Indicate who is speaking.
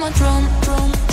Speaker 1: I'm a drum, drum